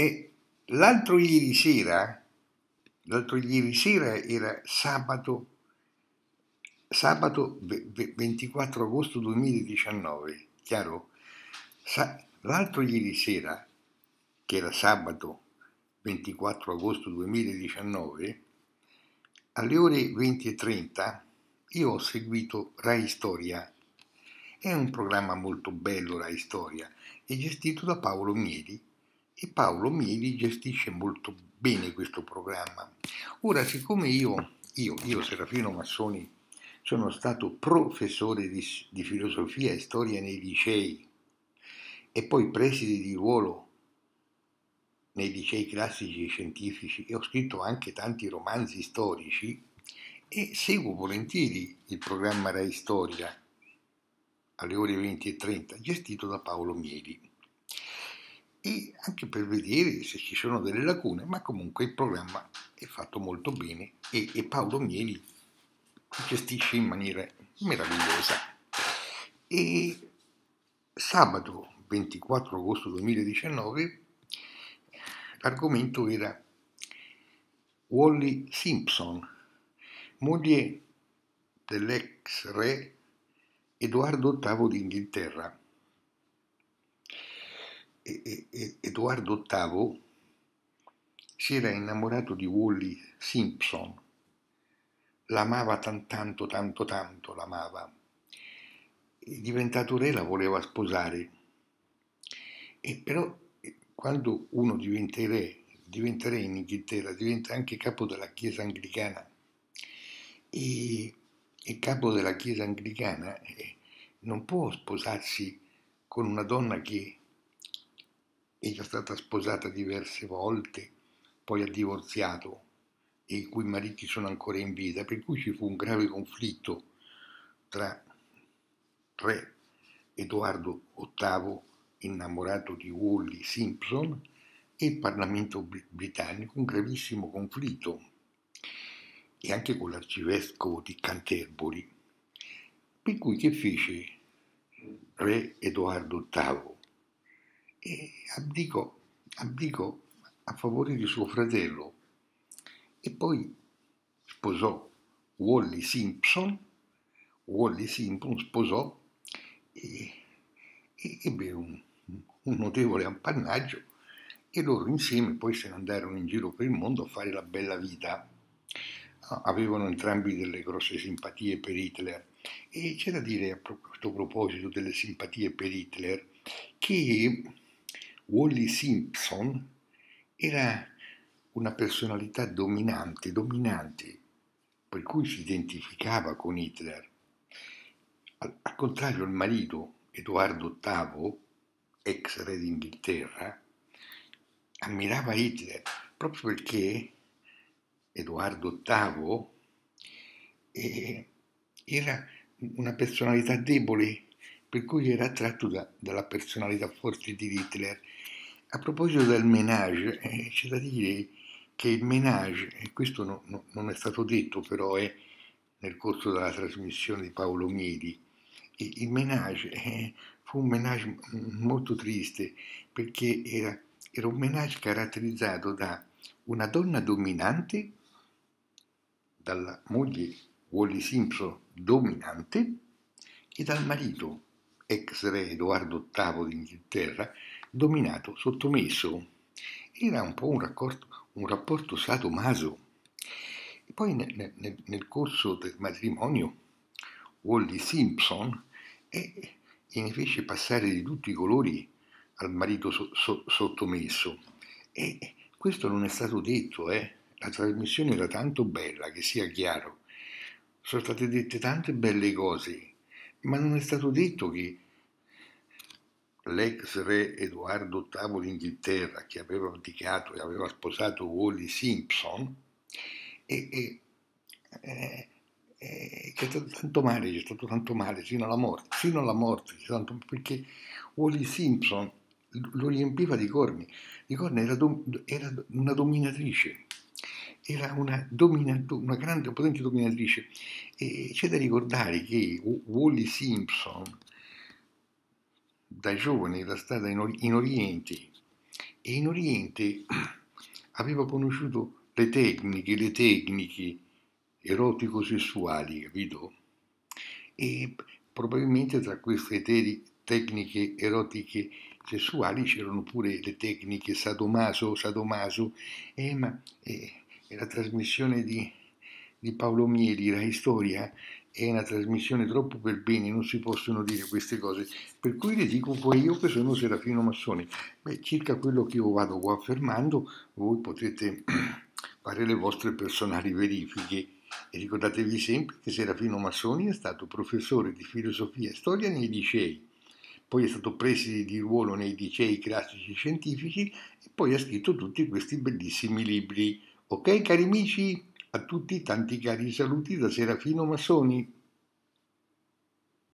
E l'altro ieri sera, l'altro ieri sera era sabato, sabato 24 agosto 2019, chiaro? L'altro ieri sera, che era sabato 24 agosto 2019, alle ore 20.30 io ho seguito Rai Storia. È un programma molto bello Rai Storia, è gestito da Paolo Mieli e Paolo Mieli gestisce molto bene questo programma. Ora, siccome io, io, io Serafino Massoni, sono stato professore di, di filosofia e storia nei licei e poi preside di ruolo nei licei classici e scientifici e ho scritto anche tanti romanzi storici e seguo volentieri il programma Rai Storia alle ore 20 e 30 gestito da Paolo Mieli e anche per vedere se ci sono delle lacune, ma comunque il programma è fatto molto bene e, e Paolo Mieli gestisce in maniera meravigliosa. E sabato 24 agosto 2019 l'argomento era Wally Simpson, moglie dell'ex re Edoardo VIII d'Inghilterra Edoardo VIII si era innamorato di Wally Simpson, l'amava tanto, tanto, tanto, l'amava. E diventato re la voleva sposare. E però quando uno diventa re, diventa re in Inghilterra, diventa anche capo della Chiesa anglicana. E il capo della Chiesa anglicana eh, non può sposarsi con una donna che è già stata sposata diverse volte, poi ha divorziato e i cui mariti sono ancora in vita, per cui ci fu un grave conflitto tra re Edoardo VIII, innamorato di Wally Simpson, e il Parlamento britannico, un gravissimo conflitto, e anche con l'arcivescovo di Canterbury. Per cui che fece re Edoardo VIII? E abdicò, abdicò a favore di suo fratello e poi sposò Wally Simpson, Wally Simpson sposò e, e ebbe un, un notevole appannaggio e loro insieme poi se ne andarono in giro per il mondo a fare la bella vita. Avevano entrambi delle grosse simpatie per Hitler e c'è da dire a questo proposito delle simpatie per Hitler che Wally Simpson era una personalità dominante, dominante, per cui si identificava con Hitler. Al, al contrario, il marito, Edoardo VIII, ex re d'Inghilterra, ammirava Hitler proprio perché Edoardo VIII eh, era una personalità debole, per cui era attratto da, dalla personalità forte di Hitler a proposito del menage, eh, c'è da dire che il menage, e questo no, no, non è stato detto però è nel corso della trasmissione di Paolo Mieli, il menage eh, fu un menage molto triste perché era, era un menage caratterizzato da una donna dominante, dalla moglie Wally Simpson dominante e dal marito, ex re Edoardo VIII d'Inghilterra, dominato, sottomesso. Era un po' un, raccordo, un rapporto sadomaso. E poi nel, nel, nel, corso del matrimonio Wally Simpson e, e ne fece passare di tutti i colori al marito so, so, sottomesso. E questo non è stato detto, eh? La trasmissione era tanto bella, che sia chiaro. Sono state dette tante belle cose, ma non è stato detto che l'ex re Edoardo VIII d'Inghilterra che aveva abdicato e aveva sposato Wally Simpson e, e eh, eh, c'è stato tanto male, c'è stato tanto male fino alla morte, fino alla morte, tanto, perché Wally Simpson lo riempiva di corni, di corni era, dom, era una dominatrice, era una, domina, una grande, potente dominatrice. E c'è da ricordare che Wally Simpson da giovane era stata in, Oriente e in Oriente avevo conosciuto le tecniche, le tecniche erotico-sessuali, capito? E probabilmente tra queste te- tecniche erotiche sessuali c'erano pure le tecniche sadomaso, sadomaso, eh, ma eh, la trasmissione di, di Paolo Mieli, la storia, è una trasmissione troppo per bene, non si possono dire queste cose, per cui le dico poi io che sono Serafino Massone. Beh, circa quello che io vado qua affermando, voi potete fare le vostre personali verifiche. E ricordatevi sempre che Serafino Massoni è stato professore di filosofia e storia nei licei, poi è stato preside di ruolo nei licei classici scientifici e poi ha scritto tutti questi bellissimi libri. Ok cari amici? A tutti tanti cari saluti da Serafino Massoni.